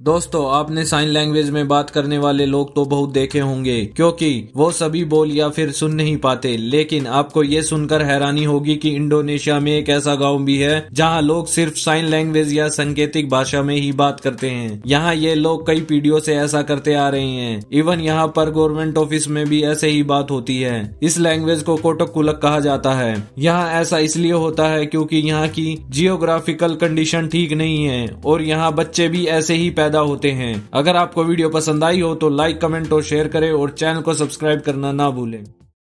दोस्तों, आपने sign language में बात करने वाले लोग तो बहुत देखे होंगे, क्योंकि वो सभी बोल या फिर सुन नहीं पाते। लेकिन आपको ये सुनकर हैरानी होगी कि इंडोनेशिया में एक ऐसा गाँव भी है, जहाँ लोग सिर्फ़ साइन लैंग्वेज या संकेतिक भाषा में ही बात करते हैं। यहाँ ये लोग कई पीढ़ियों से ऐसा करते आ रहे हैं। इवन यहाँ पर गवर्नमेंट ऑफ़िस में भी ऐसे ही बात होती है। इस लैंग्वेज को कोटक कुलक कहा जाता है। यहाँ ऐसा इसलिए होता है क्योंकि यहाँ की जियोग्राफिकल कंडीशन ठीक नहीं है, और यहाँ बच्चे भी ऐसे ही पैदा होते हैं। अगर आपको वीडियो पसंद आई हो तो लाइक कमेंट और शेयर करें और चैनल को सब्सक्राइब करना ना भूलें।